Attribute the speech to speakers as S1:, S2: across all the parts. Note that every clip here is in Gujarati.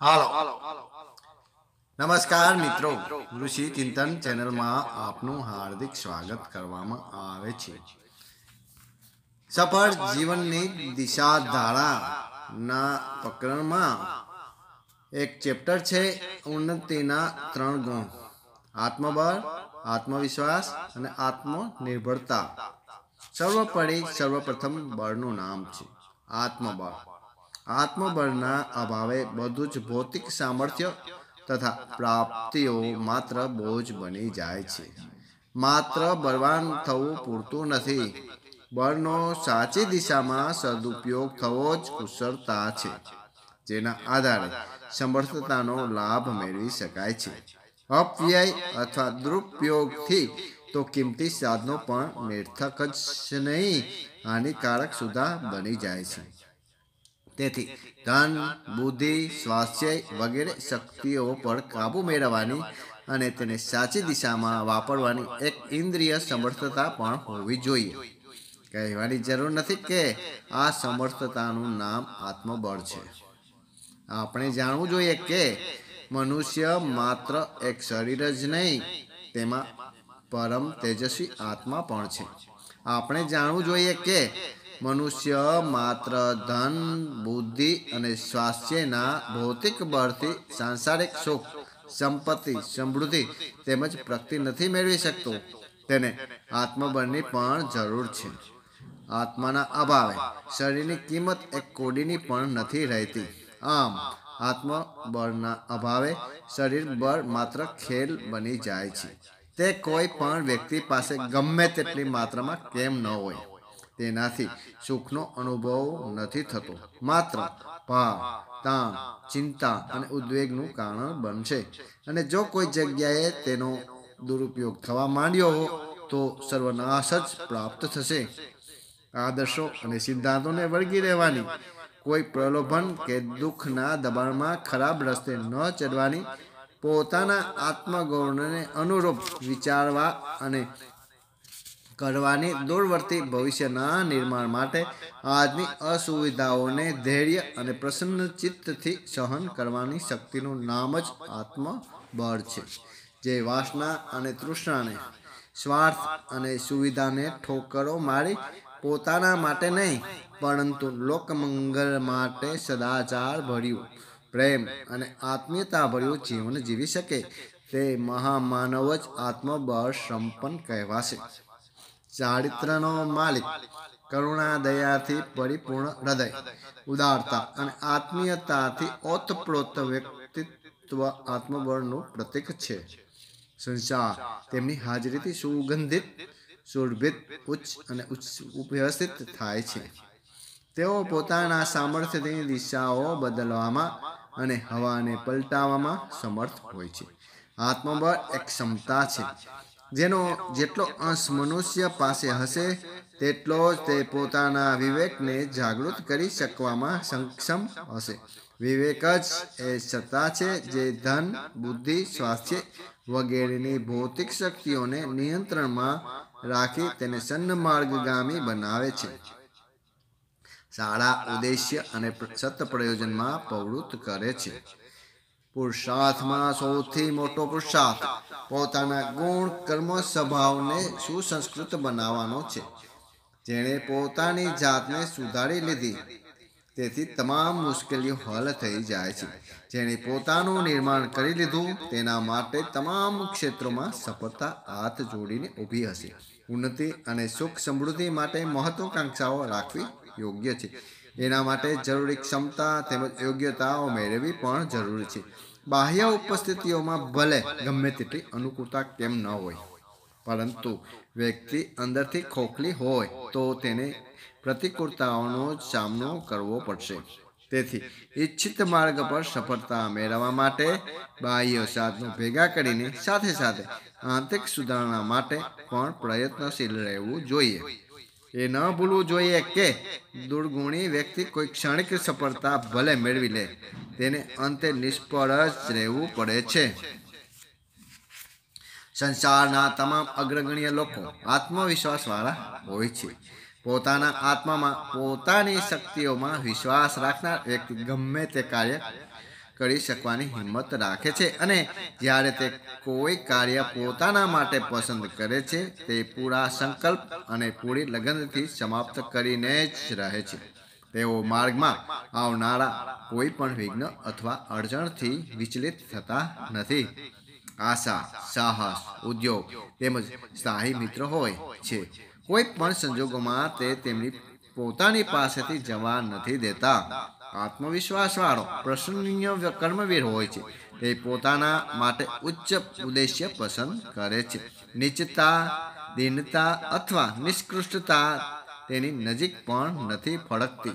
S1: હાલો. નમસ્કાર મિત્રો. ઋષિ ચિંતન ચેનલમાં આપનું હાર્દિક સ્વાગત કરવામાં આવે છે. સફળ જીવનની દિશા ધારાના પ્રકરણમાં એક ચેપ્ટર છે ઉન્નતિના ત્રણ ગુણ. આત્મબળ આત્મવિશ્વાસ અને આત્મનિર્ભરતા. સર્વોપરી સર્વપ્રથમ બળનું નામ છે આત્મબળ. આત્મબળના અભાવે બધું જ ભૌતિક સામર્થ્ય તથા પ્રાપ્તિઓ માત્ર બોજ બની જાય છે. માત્ર બળવાન થવું પૂરતું નથી. બળનો સાચી દિશામાં સદુપયોગ થવો જ કુશળતા છે, જેના આધારે સમર્થતાનો લાભ મેળવી શકાય છે. અપવ્યય અથવા દુરુપયોગથી તો કિંમતી સાધનો પણ નિર્થક જ નહીં, હાનિકારક સુધા બની જાય છે. તેથી ધન, બુદ્ધિ, સ્વાસ્થ્ય વગેરે શક્તિઓ પર કાબુ મેળવવાની અને તેને સાચી દિશામાં વાપરવાની એક ઇન્દ્રિય સમર્થતા પણ હોવી જોઈએ. કહેવાની જરૂર નથી કે આ સમર્થતાનું નામ આત્મબળ છે. આપણે જાણવું જોઈએ કે મનુષ્ય માત્ર એક શરીર જ નહીં, તેમાં પરમ તેજસ્વી આત્મા પણ છે. આપણે જાણવું જોઈએ કે મનુષ્ય માત્ર ધન, બુદ્ધિ અને સ્વાસ્થ્યના ભૌતિક બળથી સાંસારિક સુખ, સંપત્તિ, સમૃદ્ધિ તેમજ પ્રગતિ નથી મેળવી શકતો. તેને આત્મબળની પણ જરૂર છે. આત્માના અભાવે શરીરની કિંમત એક કોડીની પણ નથી રહેતી. આમ, આત્મબળના અભાવે શરીર બળ માત્ર ખેલ બની જાય છે. તે કોઈ પણ વ્યક્તિ પાસે ગમે તેટલી માત્રામાં કેમ ન હોય. તેનાથી સુખનો અનુભવ નથી થતો. માત્ર ભાવ, તાણ, ચિંતા અને ઉદ્વેગનું કારણ બનશે. અને જો કોઈ જગ્યાએ તેનો દુરુપયોગ થવા માંડ્યો તો સર્વનાશ જ પ્રાપ્ત થશે. આદર્શો અને સિદ્ધાંતોને વળગી રહેવાની. કોઈ પ્રલોભન કે દુઃખના દબાણમાં ખરાબ રસ્તે ન ચડવાની. પોતાના આત્મગૌરવને અનુરૂપ વિચારવા અને કરવાની દૂરવર્તી ભવિષ્યના નિર્માણ માટે આજની અસુવિધાઓને ધૈર્ય અને પ્રસન્ન ચિત્તથી સહન કરવાની શક્તિનું નામ જ આત્મબળ છે. જે વાસના અને તૃષ્ણાને, સ્વાર્થ અને સુવિધાને ઠોકરો મારી પોતાના માટે નહીં, પરંતુ લોકમંગલ માટે સદાચાર ભર્યું. પ્રેમ અને આત્મીયતા ભર્યું જીવન જીવી શકે તે મહામાનવ જ આત્મબળ સંપન્ન કહેવાશે. ચારિત્રનો માલિક કરુણા દયાથી પરિપૂર્ણ હૃદય, ઉદારતા અને આત્મીયતાથી ઓતપ્રોત વ્યક્તિત્વ આત્મબળનું પ્રતીક છે. સંસાર તેમની હાજરીથી સુગંધિત, સુરભિત, ઉચ્ચ અને ઉપવ્યવસ્થિત થાય છે. તેઓ પોતાના સામર્થ્યની દિશાઓ બદલવામાં અને હવાને પલટાવવામાં સમર્થ હોય છે. આત્મબળ એક ક્ષમતા છે. જેનો જેટલો અંશ મનુષ્ય પાસે હશે તેટલો જ તે પોતાના વિવેકને જાગૃત કરી શકવામાં સક્ષમ હશે. વિવેક જ એ સત્તા છે જે ધન બુદ્ધિ સ્વાસ્થ્ય વગેરેની ભૌતિક શક્તિઓને નિયંત્રણમાં રાખી તેને સન્માર્ગગામી બનાવે છે. સારા ઉદ્દેશ્ય અને સત પ્રયોજનમાં પ્રવૃત્ત કરે છે. પુરુષાર્થમાં સૌથી મોટો પુરુષાર્થ પોતાના ગુણ કર્મ સ્વભાવને સુસંસ્કૃત બનાવવાનો છે. જેણે પોતાની જાતને સુધારી લીધી. તેથી તમામ મુશ્કેલીઓ હલ થઈ જાય છે. જેણે પોતાનું નિર્માણ કરી લીધું, તેના માટે તમામ ક્ષેત્રોમાં સફળતા હાથ જોડીને ઊભી હશે. ઉન્નતિ અને સુખ સમૃદ્ધિ માટે મહત્વાકાંક્ષાઓ રાખવી યોગ્ય છે. એના માટે જરૂરી ક્ષમતા તેમજ યોગ્યતાઓ મેળવવી પણ જરૂરી છે. બાહ્ય ઉપસ્થિતિઓમાં ભલે ગમે તેટલી અનુકૂળતા કેમ ન હોય, પરંતુ વ્યક્તિ અંદરથી ખોખલી હોય તો તેને પ્રતિકૂળતાઓનો સામનો કરવો પડશે. તેથી ઈચ્છિત માર્ગ પર સફળતા મેળવવા માટે બાહ્ય સાધનો ભેગા કરીને સાથે સાથે આંતરિક સુધારણા માટે પણ પ્રયત્નશીલ રહેવું જોઈએ. એ ન ભૂલવું જોઈએ કે દુર્ગુણી વ્યક્તિ કોઈ ક્ષણિક સફળતા ભલે મેળવી લે, તેને અંતે નિષ્ફળ જ રહેવું પડે છે. સંસારના તમામ અગ્રગણ્ય લોકો આત્મવિશ્વાસવાળા હોય છે. પોતાના આત્મામાં પોતાની શક્તિઓમાં વિશ્વાસ રાખનાર વ્યક્તિ ગમે તે કાર્ય કરી શકવાની હિંમત રાખે છે અને જ્યારે તે કોઈ કાર્ય પોતાના માટે પસંદ કરે છે, તે પૂરા સંકલ્પ અને પૂરી લગનથી સમાપ્ત કરીને જ રહે છે. તેઓ માર્ગમાં આવનારા કોઈ પણ વિઘ્ન અથવા અડચણથી વિચલિત થતા નથી. આશા, સાહસ, ઉદ્યોગ તેમજ સ્થાયી મિત્ર હોય છે. કોઈ પણ સંજોગોમાં તે તેમની પોતાની પાસેથી જવા નથી દેતા. આત્મવિશ્વાસવાળો પ્રસન્નીય કર્મવીર હોય છે. તે પોતાના માટે ઉચ્ચ ઉદ્દેશ્ય પસંદ કરે છે. નીચતા દીનતા અથવા નિષ્કૃષ્ટતા તેની નજીક પણ નથી ફળકતી.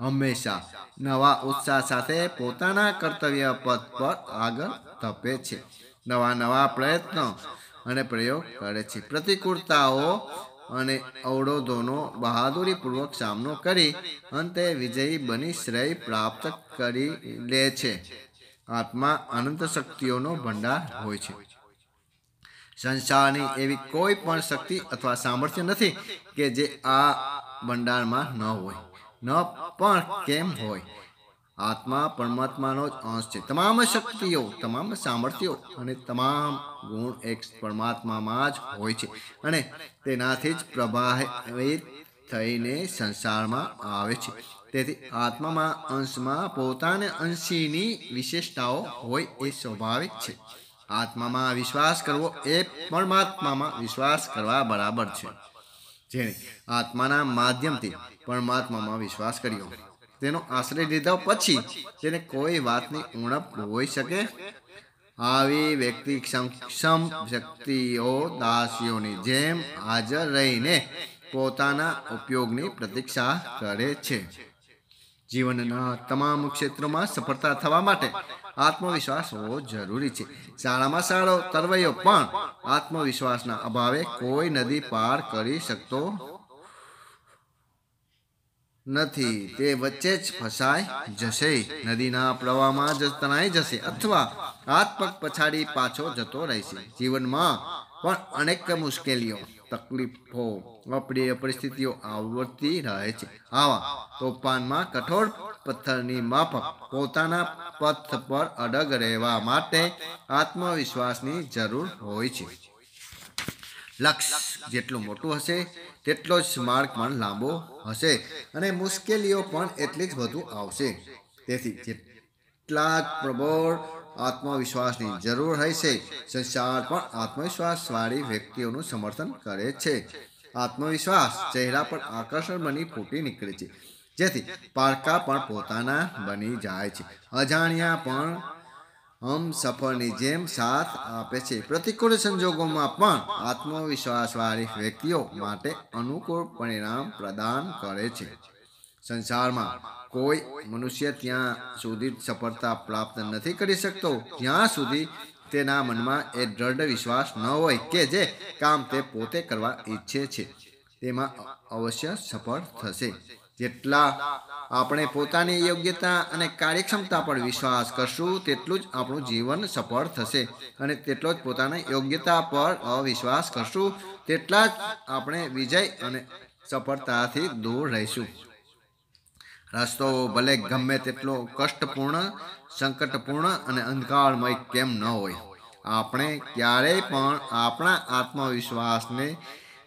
S1: હંમેશા નવા ઉત્સાહ સાથે પોતાના કર્તવ્ય પદ પર આગળ ધપે છે. નવા નવા પ્રયત્નો અને પ્રયોગ કરે છે. પ્રતિકૂળતાઓ અને અવરોધોનો બહાદુરીપૂર્વક સામનો કરી અંતે વિજયી બની શ્રેય પ્રાપ્ત કરી લે છે. આત્મા અનંત શક્તિઓનો ભંડાર હોય છે. સંસારની એવી કોઈ પણ શક્તિ અથવા સામર્થ્ય નથી કે જે આ ભંડારમાં ન હોય. ન પણ કેમ હોય? આત્મા પરમાત્માનો જ અંશ છે. તમામ શક્તિઓ, તમામ સામર્થ્યો અને તમામ ગુણ એક પરમાત્મામાં જ હોય છે અને તેનાથી જ પ્રભાવિત થઈને સંસારમાં આવે છે. તેથી આત્મામાં, અંશમાં પોતાને અંશીની વિશેષતાઓ હોય એ સ્વાભાવિક છે. આત્મામાં વિશ્વાસ કરવો એ પરમાત્મામાં વિશ્વાસ કરવા બરાબર છે. જેણે આત્માના માધ્યમથી પરમાત્મામાં વિશ્વાસ કર્યો. તેનો આશ્રય લીધા પછી તેને કોઈ વાતની ઉણપ હોઈ શકે? આવી વ્યક્તિ સક્ષમ શક્તિઓ, દાસીઓની જેમ હાજર રહીને પોતાના ઉપયોગની પ્રતીક્ષા કરે છે. જીવનના તમામ ક્ષેત્રોમાં સફળતા થવા માટે આત્મવિશ્વાસ હોવો જરૂરી છે. શાળામાં સારો તરવૈયો પણ આત્મવિશ્વાસના અભાવે કોઈ નદી પાર કરી શકતો નથી, તે વચ્ચે જ ફસાઈ જશે. નદીના પ્રવાહમાં જ તણાઈ જશે અથવા હાથ પગ પછાડી પાછો જતો રહેશે. જીવનમાં પણ અનેક મુશ્કેલીઓ, તકલીફો, અપ્રિય પરિસ્થિતિઓ આવતી રહે છે. આવા તોફાનમાં કઠોર પથ્થરની માફક પોતાના પથ પર અડગ રહેવા માટે આત્મવિશ્વાસની જરૂર હોય છે. લક્ષ્ય જેટલું મોટું હશે, તેટલો જ માર્ગ પણ લાંબો હશે અને મુશ્કેલીઓ પણ એટલી જ વધુ આવશે. તેથી જેટલા પ્રબળ આત્મવિશ્વાસની જરૂર હશે સંસાર પણ આત્મવિશ્વાસવાળી વ્યક્તિઓનું સમર્થન કરે છે. આત્મવિશ્વાસ ચહેરા પર આકર્ષણ બની ફૂટી નીકળે છે. જેથી પારકા પણ પોતાના બની જાય છે. અજાણ્યા પણ હમ સફળની જેમ સાથ આપે છે. પ્રતિકૂળ સંજોગોમાં પણ આત્મવિશ્વાસવાળી વ્યક્તિઓ માટે અનુકૂળ પરિણામ પ્રદાન કરે છે. સંસારમાં કોઈ મનુષ્ય ત્યાં સુધી સફળતા પ્રાપ્ત નથી કરી શકતો. જ્યાં સુધી તેના મનમાં એ દ્રઢ વિશ્વાસ ન હોય કે જે કામ તે પોતે કરવા ઈચ્છે છે. તેમાં અવશ્ય સફળ થશે. જેટલા આપણે પોતાની યોગ્યતા અને કાર્યક્ષમતા પર વિશ્વાસ કરશું, તેટલું જ આપણું જીવન સફળ થશે. અને તેટલો જ પોતાની યોગ્યતા પર અવિશ્વાસ કરશું, તેટલા જ આપણે વિજય અને સફળતાથી દૂર રહીશું. રસ્તો ભલે ગમે તેટલો કષ્ટપૂર્ણ, સંકટપૂર્ણ અને અંધકારમય કેમ ન હોય, આપણે ક્યારેય પણ આપણા આત્મવિશ્વાસને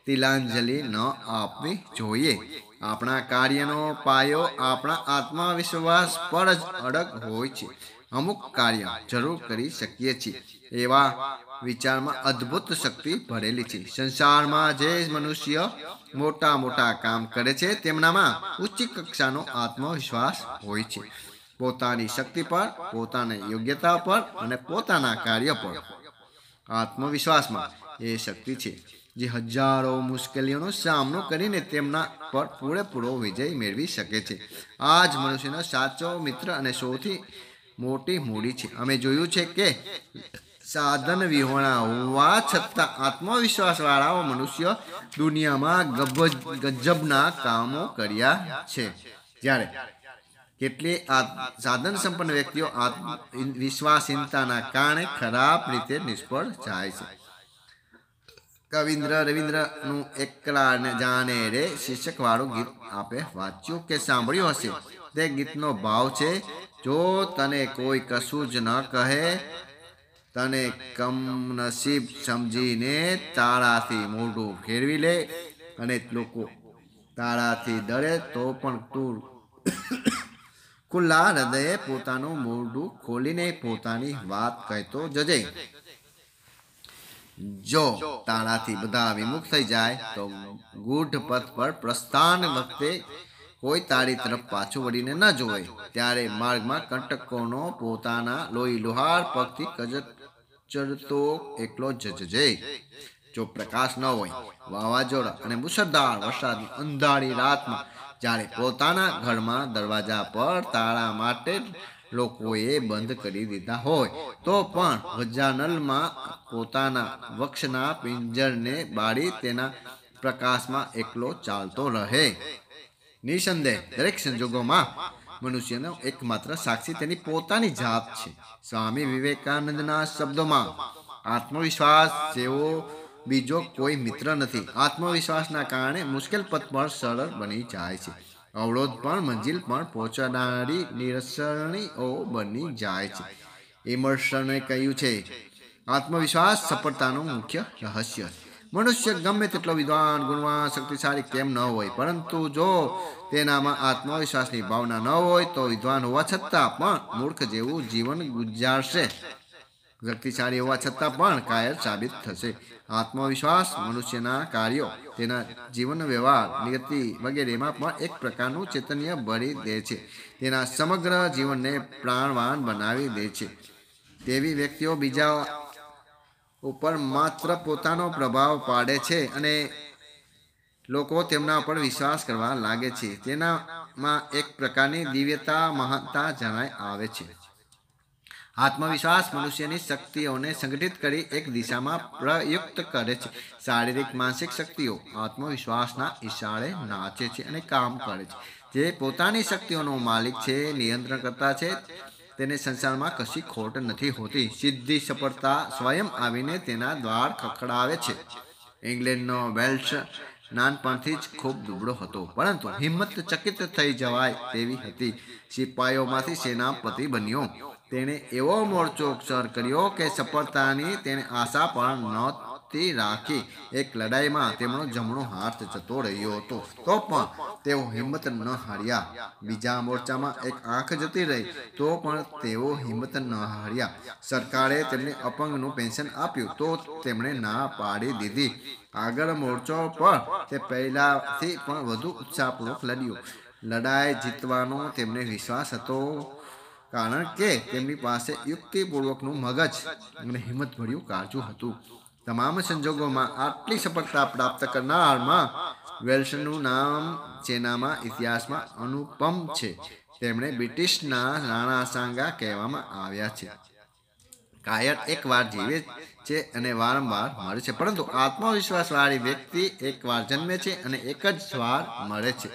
S1: તિલાંજલિ ન આપવી જોઈએ. આપણા કાર્યનો પાયો આપણા આત્મવિશ્વાસ પર જ અડગ હોય છે. અમુક કાર્ય જરૂર કરી શકીએ છીએ. એવા વિચારમાં અદ્ભુત શક્તિ ભરેલી છે. સંસારમાં જે મનુષ્ય મોટા મોટા કામ કરે છે, તેમનામાં ઉચ્ચ કક્ષાનો આત્મવિશ્વાસ હોય છે. પોતાની શક્તિ પર, પોતાની યોગ્યતા પર અને પોતાના કાર્ય પર. આત્મવિશ્વાસમાં એ શક્તિ છે. જે હજારો મુશ્કેલીઓનો સામનો કરીને તેમના પર પૂરેપૂરો વિજય મેળવી શકે છે. આ જ મનુષ્યનો સાચો મિત્ર અને સૌથી મોટી મૂડી છે. અમે જોયું છે કે સાધન વિહોણા હોવા છતાં આત્મવિશ્વાસવાળાઓ મનુષ્ય દુનિયામાં ગજબના કામો કર્યા છે. જ્યારે કેટલી સાધન સંપન્ન વ્યક્તિઓ વિશ્વાસહીનતાના કારણે ખરાબ રીતે નિષ્ફળ જાય છે. કવિન્દ્ર રવિન્દ્રનું એકલા ને જાણે રે શીર્ષકવાળું ગીત આપે વાંચ્યું કે સાંભળ્યું હશે? તે ગીતનો ભાવ છે, જો તને કોઈ કશું જ ન કહે, તને કમનસીબ સમજીને તાળાથી મોઢું ફેરવી લે અને લોકો તાળાથી ડરે તો પણ તું ખુલ્લા હૃદયે પોતાનું મોઢું ખોલીને પોતાની વાત કહેતો જજે. જો તાળાથી બધા વિમુખ થઈ જાય, તો ગૂઢ પથ પર પ્રસ્થાન વખતે કોઈ તાળી તરફ પાછું વળીને ન જોવે. ત્યારે માર્ગમાં કંટકોનો પોતાના લોહી લોહાર પગથી કચડતો એકલો જજજે. જો પ્રકાશ ન હોય, વાવાઝોડા અને મુસળધાર વરસાદની અંધારી રાતમાં, જ્યારે પોતાના ઘરમાં દરવાજા પર તાળા માટે લોકોએ બંધ કરી દીધા હોય. તો પણ ગજાનલમાં પોતાના વક્ષના પિંજરને બાળી તેના પ્રકાશમાં એકલો ચાલતો રહે. નિસંદેહ, દરેક સંજોગોમાં મનુષ્યનો એકમાત્ર સાક્ષી તેની પોતાની જાત છે. સ્વામી વિવેકાનંદના શબ્દોમાં, આત્મવિશ્વાસ જેવો બીજો કોઈ મિત્ર નથી. આત્મવિશ્વાસના કારણે મુશ્કેલ પથ પર સરળ બની જાય છે. અવરોધ પણ મંજિલ પણ પહોંચાડનારી નિરસરણીઓ બની જાય છે. ઇમર્શને કહ્યું છે, આત્મવિશ્વાસ સફળતાનું મુખ્ય રહસ્ય મનુષ્ય ગમે તેટલો વિદ્વાન, ગુણવાન, શક્તિશાળી કેમ ન હોય, પરંતુ જો તેનામાં આત્મવિશ્વાસની ભાવના ન હોય, તો વિદ્વાન હોવા છતાં પણ મૂર્ખ જેવું જીવન ગુજારશે. શક્તિશાળી હોવા છતાં પણ કાયર સાબિત થશે. આત્મવિશ્વાસ, મનુષ્યના કાર્યો, તેના જીવન વ્યવહાર નીતિ વગેરેમાં પણ એક પ્રકારનું ચૈતન્ય ભરી દે છે. તેના સમગ્ર જીવનને પ્રાણવાન બનાવી દે છે. તેવી વ્યક્તિઓ બીજા ઉપર માત્ર પોતાનો પ્રભાવ પાડે છે અને લોકો તેમના પર વિશ્વાસ કરવા લાગે છે. તેનામાં એક પ્રકારની દિવ્યતા, મહાનતા જણાય આવે છે. આત્મવિશ્વાસ મનુષ્યની શક્તિઓને સંગઠિત કરી એક દિશામાં પ્રયુક્ત કરે છે. શારીરિક, માનસિક શક્તિઓ આત્મવિશ્વાસના ઈશારે નાચે છે અને કામ કરે છે. જે પોતાની શક્તિઓનો માલિક છે, નિયંત્રણ કરતા છે, તેને સંસારમાં કશી ખોટ નથી હોતી. સિદ્ધિ, સફળતા સ્વયં આવીને તેના દ્વાર ખખડાવે છે. ઇંગ્લેન્ડનો વેલ્સ નાનપણથી જ ખૂબ દુબળો હતો. પરંતુ હિંમત ચકિત થઈ જવાય તેવી હતી. સિપાહીઓમાંથી સેનાપતિ બન્યો. તેણે એવો મોરચો સર કર્યો કે સફળતાની તેને આશા પણ નહોતી રાખી એક લડાઈમાં તેમનો જમણો હાથ જતો રહ્યો હતો. તો પણ તેઓ હિંમત ન હાર્યા. બીજા મોરચામાં એક આંખ જતી રહી, તો પણ તેઓ હિંમત ન હાર્યા. સરકારે તેમને અપંગનું પેન્શન આપ્યું, તો તેમણે ના પાડી દીધી. આગળ મોરચો પણ તે પહેલાથી પણ વધુ ઉત્સાહપૂર્વક લડ્યો. લડાઈ જીતવાનો તેમને વિશ્વાસ હતો, કારણ કે તેમની પાસે યુક્તિપૂર્વકનું મગજ અને હિંમતભર્યું કાળજું હતું. તમામ સંજોગોમાં આટલી સફળતા પ્રાપ્ત કરનારમાં વેલ્સનું નામ ચેનામાં ઇતિહાસમાં અનુપમ છે, તેમણે બ્રિટિશના રાણા સાંગા કહેવામાં આવ્યા છે. કાયર એકવાર જીવે છે અને વારંવાર મળે છે, પરંતુ આત્મવિશ્વાસવાળી વ્યક્તિ એકવાર જન્મે છે અને એક જ વાર મળે છે.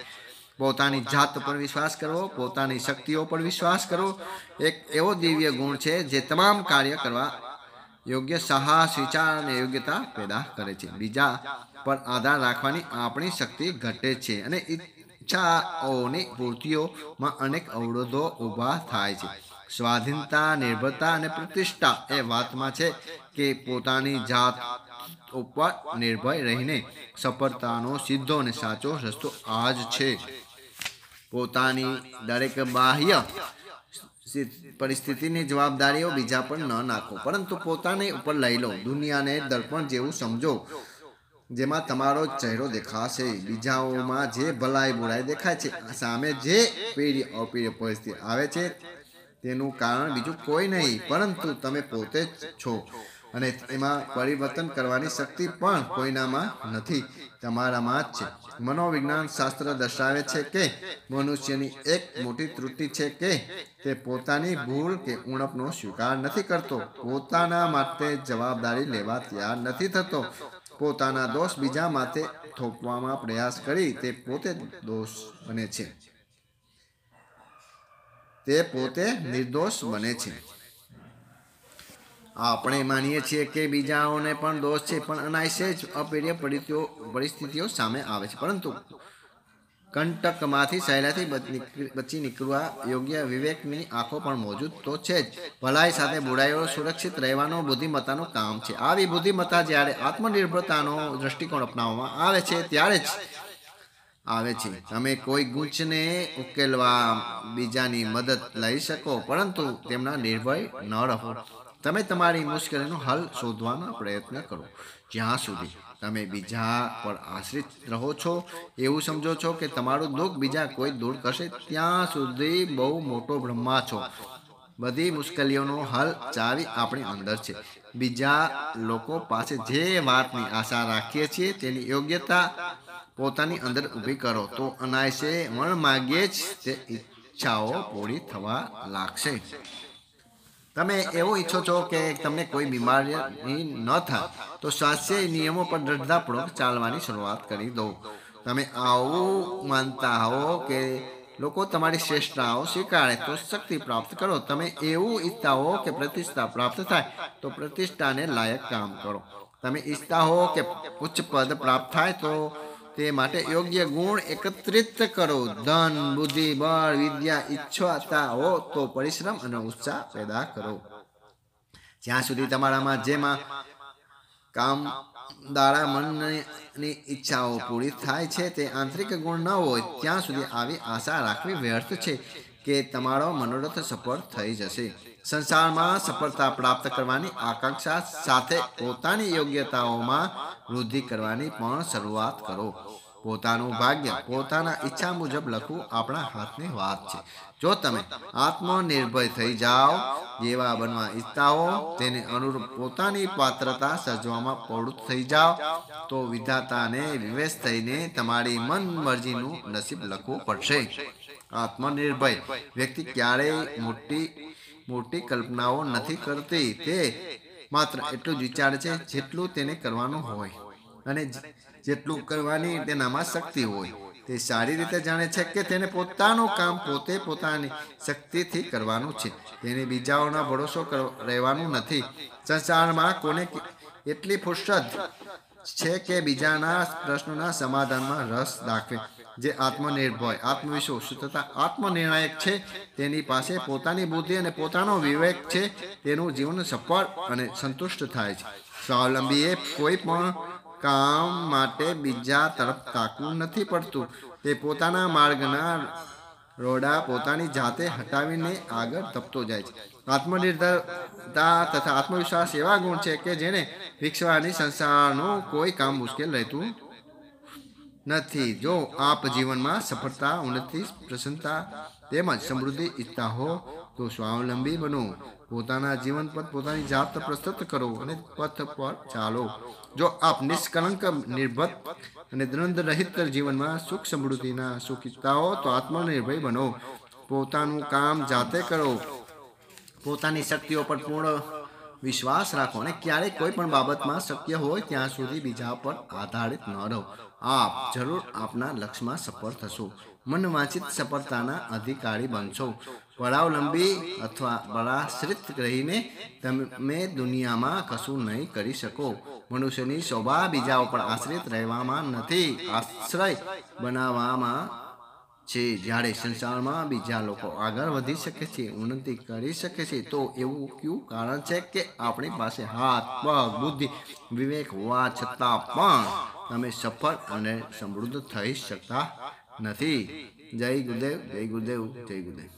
S1: પોતાની જાત પર વિશ્વાસ કરવો, પોતાની શક્તિઓ પર વિશ્વાસ કરવો, એક એવો દિવ્ય ગુણ છે જે તમામ કાર્ય કરવા યોગ્ય સાહસ, વિચાર અને યોગ્યતા પેદા કરે છે. બીજા પર આધાર રાખવાની આપણી શક્તિ ઘટે છે અને ઈચ્છાઓની પૂર્તિઓમાં અનેક અવરોધો ઊભા થાય છે. સ્વાધીનતા, નિર્ભરતા અને પ્રતિષ્ઠા એ વાતમાં છે કે પોતાની જાત ઉપર નિર્ભય રહીને સફળતાનો સીધો અને સાચો રસ્તો આ જ છે. પોતાની દરેક બાહ્ય પરિસ્થિતિની જવાબદારીઓ બીજા પર ન નાખો, પરંતુ પોતાને ઉપર લઈ લો. દુનિયાને દર્પણ જેવું સમજો, જેમાં તમારો ચહેરો દેખાશે. બીજાઓમાં જે ભલાઈ બુરાઈ દેખાય છે સામે જે પીઢી અપીડી પરિસ્થિતિ આવે છે, તેનું કારણ બીજું કોઈ નહીં, પરંતુ તમે પોતે જ છો. અને તેમાં પરિવર્તન કરવાની શક્તિ પણ કોઈનામાં નથી. તમારામાં જ છે. મનોવિજ્ઞાન શાસ્ત્ર દર્શાવે છે કે મનુષ્યની એક મોટી ત્રુટિ છે કે તે પોતાની ભૂલ કે ઉણપનો સ્વીકાર નથી કરતો. પોતાના માટે જવાબદારી લેવા તૈયાર નથી થતો. પોતાના દોષ બીજા માટે થોપવામાં પ્રયાસ કરી તે પોતે દોષ બને છે. તે પોતે નિર્દોષ બને છે. આપણે માનીએ છીએ કે બીજાઓને પણ દોષ છે, પણ અનાયસે જ અપેર્ય પરિસ્થિતિઓ પરિસ્થિતિઓ સામે આવે છે. પરંતુ કંટકમાંથી સહેલાથી બચી નીકળવા યોગ્ય વિવેકની આંખો પણ મોજૂદ તો છે જ. ભલાઈ સાથે બુરાઈઓ સુરક્ષિત રહેવાનો બુદ્ધિમત્તાનું કામ છે. આવી બુદ્ધિમત્તા જ્યારે આત્મનિર્ભરતાનો દ્રષ્ટિકોણ અપનાવવામાં આવે છે, ત્યારે જ આવે છે. તમે કોઈ ગૂંચને ઉકેલવા બીજાની મદદ લઈ શકો, પરંતુ તેમના નિર્ભય ન રહો. તમે તમારી મુશ્કેલીનો હલ શોધવાનો પ્રયત્ન કરો. જ્યાં સુધી તમે બીજા પર આશ્રિત રહો છો, એવું સમજો છો કે તમારું દુઃખ બીજા કોઈ દૂર કરશે, ત્યાં સુધી બહુ મોટો બ્રહ્મા છો. બધી મુશ્કેલીઓનો હલ ચાવી આપણી અંદર છે. બીજા લોકો પાસે જે વાતની આશા રાખીએ છીએ તેની યોગ્યતા પોતાની અંદર ઊભી કરો. તો અનાયસે વણ માગીએ જ તે ઈચ્છાઓ પૂરી થવા લાગશે. તમે એવું ઈચ્છો છો કે તમને કોઈ બીમારી ન થાય તો સ્વાસ્થ્ય નિયમો પર દ્રઢતાપૂર્વક ચાલવાની શરૂઆત કરી દો. તમે આવું માનતા હો કે લોકો તમારી શ્રેષ્ઠતાઓ સ્વીકારે તો શક્તિ પ્રાપ્ત કરો. તમે એવું ઈચ્છતા હો કે પ્રતિષ્ઠા પ્રાપ્ત થાય તો પ્રતિષ્ઠાને લાયક કામ કરો. તમે ઈચ્છતા હો કે ઉચ્ચ પદ પ્રાપ્ત થાય તો તે માટે યોગ્ય ગુણ એકત્રિત કરો. ધન, બુદ્ધિ, બળ, વિદ્યા ઈચ્છતા હો તો પરિશ્રમ અને ઉત્સાહ પેદા કરો. જ્યાં સુધી તમારામાં જેમાં કામ દાડા મનની ઈચ્છાઓ પૂરી થાય છે, તે આંતરિક ગુણ ન હોય, ત્યાં સુધી આવી આશા રાખવી વ્યર્થ છે કે તમારો મનોરથ સફળ થઈ જશે. સંસારમાં સફળતા પ્રાપ્ત કરવાની આકાંક્ષા સાથે પોતાની યોગ્યતાઓમાં વૃદ્ધિ કરવાની પણ શરૂઆત કરો. પોતાનું ભાગ્ય, પોતાના ઈચ્છા મુજબ લખવું આપણા હાથની વાત છે. જો તમે આત્મનિર્ભય થઈ જાઓ, જેવા બનવા ઈચ્છતા હો, તેને અનુરૂપ પોતાની પાત્રતા સર્જવામાં પ્રવૃત્ત થઈ જાઓ, તો વિધાતાને વિવેશ થઈને તમારી મન મરજીનું નસીબ લખવું પડશે. આત્મનિર્ભય વ્યક્તિ ક્યારેય મોટી મોટી કલ્પનાઓ નથી કરતી. તે માત્ર એટલું જ વિચારે છે જેટલું તેને કરવાનું હોય અને જેટલું કરવાની તેનામાં શક્તિ હોય. તે સારી રીતે જાણે છે કે તેને પોતાનું કામ પોતે પોતાની શક્તિથી કરવાનું છે. તેને બીજાઓના ભરોસો રહેવાનું નથી. સંસારમાં કોને એટલી ફુરસદ છે કે બીજાના પ્રશ્નોના સમાધાનમાં રસ દાખવે. જે આત્મનિર્ભય આત્મવિશ્વાસ તથા આત્મનિર્ણાયક છે, તેની પાસે પોતાની બુદ્ધિ અને પોતાનો વિવેક છે, તેનું જીવન સફળ અને સંતુષ્ટ થાય છે. સ્વાવલંબીએ કોઈ પણ કામ માટે બીજા તરફ તાકવું નથી પડતું. તે પોતાના માર્ગના રોડા પોતાની જાતે હટાવીને આગળ તપતો જાય છે. આત્મનિર્ભરતા તથા આત્મવિશ્વાસ એવા ગુણ છે કે જેને વિકસવાની સંસારનું કોઈ કામ મુશ્કેલ રહેતું નથી. જો આપ જીવનમાં સફળતા, ઉન્નતિ, પ્રસન્નતા તેમજ સમૃદ્ધિ ઈચ્છતા હો, તો સ્વાવલંબી બનો. પોતાના જીવન પથ પોતાની જાત પ્રસ્તુત કરો અને પથ પર ચાલો. જો આપ નિષ્કલંક નિર્ભર અને દ્રંદ રહિત જીવનમાં સુખ સમૃદ્ધિના સુખ ઈચ્છતા હો તો આત્મનિર્ભય બનો. પોતાનું કામ જાતે કરો. પોતાની શક્તિઓ પર પૂર્ણ વિશ્વાસ રાખો અને ક્યારેય કોઈ પણ બાબતમાં શક્ય હોય, ત્યાં સુધી બીજા પર આધારિત ન રહો. આપ જરૂર આપના લક્ષ્યમાં સફળ થશો. મનવાંચિત સફળતાના અધિકારી બનશો. પરાવલંબી અથવા પરાશ્રિત રહીને તમે દુનિયામાં કશું નહીં કરી શકો. મનુષ્યની શોભા બીજા ઉપર આશ્રિત રહેવામાં નથી. આશ્રય બનાવવામાં છે. જ્યારે સંસારમાં બીજા લોકો આગળ વધી શકે છે, ઉન્નતિ કરી શકે છે, તો એવું કયું કારણ છે કે આપણી પાસે હાથ, પગ, બુદ્ધિ, વિવેક હોવા છતાં પણ તમે સફળ અને સમૃદ્ધ થઈ શકતા નથી. જય ગુરુદેવ જય ગુરુદેવ જય ગુરુદેવ.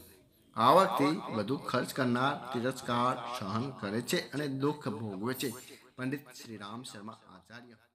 S1: આવકથી વધુ ખર્ચ કરનાર તિરસ્કાર સહન કરે છે અને દુઃખ ભોગવે છે. પંડિત શ્રી રામ શર્મા આચાર્ય.